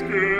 good.